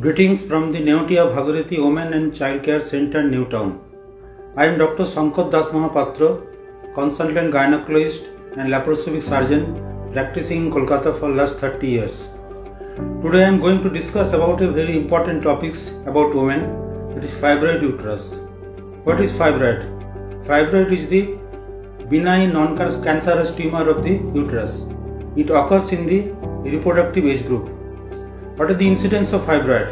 Greetings from the Neotia Bhagirathi Women and Child Care Center, Newtown. I am Dr. Sankar Das Mahapatra, consultant gynecologist and laparoscopic surgeon practicing in Kolkata for last 30 years. Today I am going to discuss about a very important topics about women that is fibroid uterus. What is fibroid? Fibroid is the benign non-cancerous tumor of the uterus. It occurs in the reproductive age group. What are the incidence of fibroid?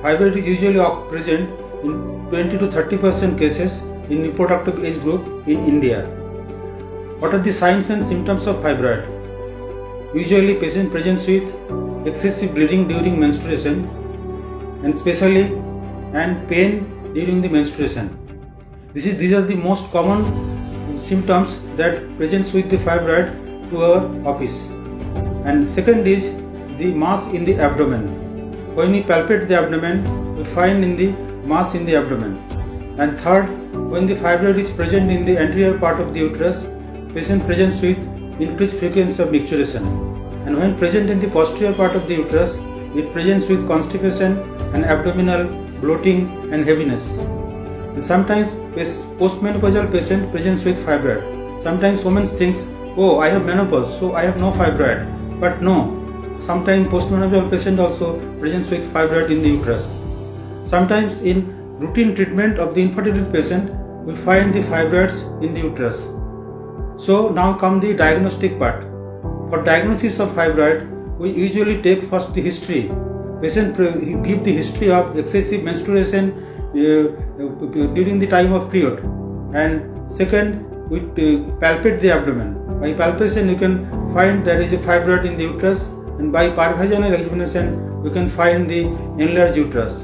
Fibroid is usually present in 20 to 30 percent cases in reproductive age group in India. What are the signs and symptoms of fibroid? Usually patient presents with excessive bleeding during menstruation and especially and pain during the menstruation. This is these are the most common symptoms that presents with the fibroid to our office. And second is the mass in the abdomen. When we palpate the abdomen, we find in the mass in the abdomen. And third, when the fibroid is present in the anterior part of the uterus, patient presents with increased frequency of micturition. And when present in the posterior part of the uterus, it presents with constipation and abdominal bloating and heaviness. And sometimes postmenopausal patient presents with fibroid. Sometimes women thinks, oh, I have menopause, so I have no fibroid. But no, Sometimes postmenopausal patient also presents with fibroid in the uterus. Sometimes in routine treatment of the infertility patient, we find the fibroids in the uterus. So now come the diagnostic part. For diagnosis of fibroid, we usually take first the history. Patient give the history of excessive menstruation uh, during the time of period. And second, we uh, palpate the abdomen. By palpation, you can find there is a fibroid in the uterus and by per vaginal examination we can find the enlarged uterus.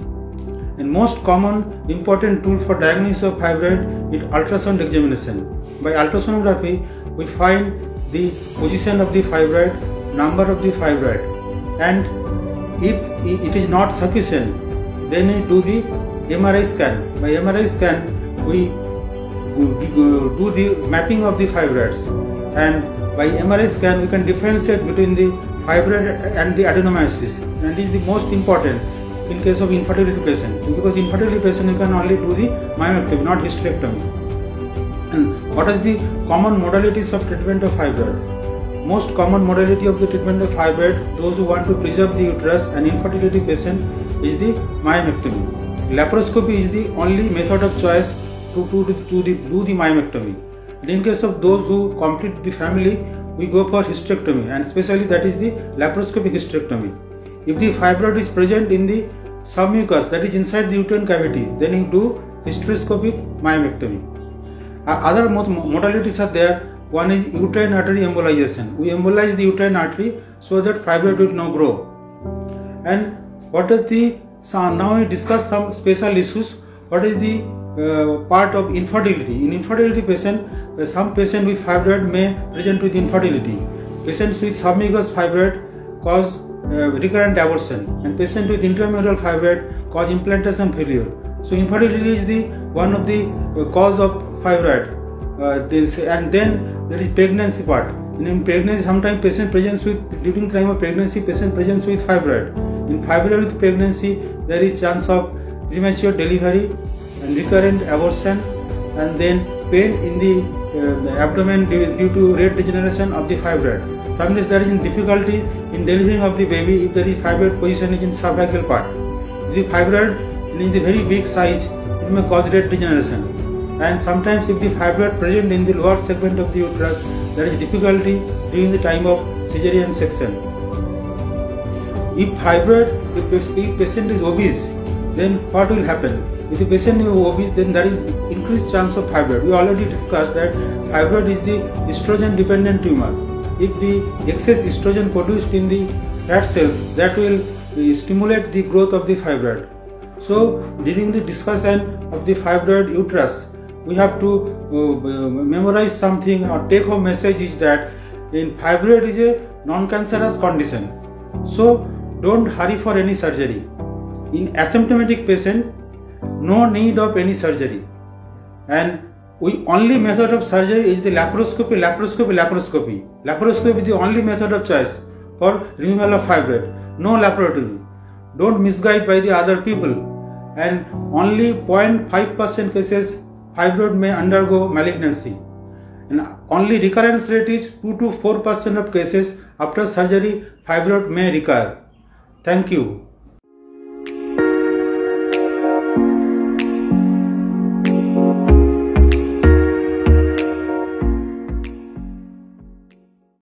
And most common important tool for diagnosis of fibroid is ultrasound examination. By ultrasonography we find the position of the fibroid, number of the fibroid and if it is not sufficient then we do the MRI scan. By MRI scan we do the mapping of the fibroids and by MRI scan we can differentiate between the fibroid and the adenomyosis. And is the most important in case of infertility patient. Because infertility patient you can only do the myomectomy not hysterectomy and what is the common modalities of treatment of fibroid? Most common modality of the treatment of fibroid those who want to preserve the uterus and infertility patient is the myomectomy. Laparoscopy is the only method of choice to, to, to, the, do the myomectomy. And in case of those who complete the family we go for hysterectomy and especially that is the laparoscopic hysterectomy. If the fibroid is present in the submucous that is inside the uterine cavity then you do hysteroscopic myomectomy. Uh, other modalities are there. One is uterine artery embolization. We embolize the uterine artery so that fibroid will not grow. And what is the so now we discuss some special issues. What is the uh, part of infertility. In infertility patient, uh, some patient with fibroid may present with infertility. Patients with submucous fibroid cause uh, recurrent abortion and patient with intramural fibroid cause implantation failure. So infertility is the one of the uh, cause of fibroid. Uh, this, and then there is pregnancy part. And in pregnancy, sometimes patient presents with during time of pregnancy, patient presents with fibroid. In fibroid with pregnancy, there is chance of premature delivery and recurrent abortion and then pain in the Uh, abdomen due, to red degeneration of the fibroid. Sometimes there is difficulty in delivering of the baby if is fibroid position is in cervical part. If the fibroid is the very big size, it may cause red degeneration. And sometimes if the fibroid present in the lower segment of the uterus, there is difficulty during the time of cesarean section. If fibroid, if patient is obese, then what will happen? If the patient is obese, then there is increased chance of fibroid. We already discussed that fibroid is the estrogen dependent tumor. If the excess estrogen produced in the fat cells, that will uh, stimulate the growth of the fibroid. So during the discussion of the fibroid uterus, we have to uh, uh, memorize something or take home message is that in fibroid is a non-cancerous condition. So don't hurry for any surgery. In asymptomatic patient, no need of any surgery and we only method of surgery is the laparoscopy laparoscopy laparoscopy laparoscopy is the only method of choice for removal of fibroid no laparotomy don't misguide by the other people and only 0.5% cases fibroid may undergo malignancy and only recurrence rate is 2 to 4% of cases after surgery fibroid may recur. Thank you.